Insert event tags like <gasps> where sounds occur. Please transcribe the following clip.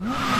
<gasps> <gasps> <gasps> Huh? <laughs>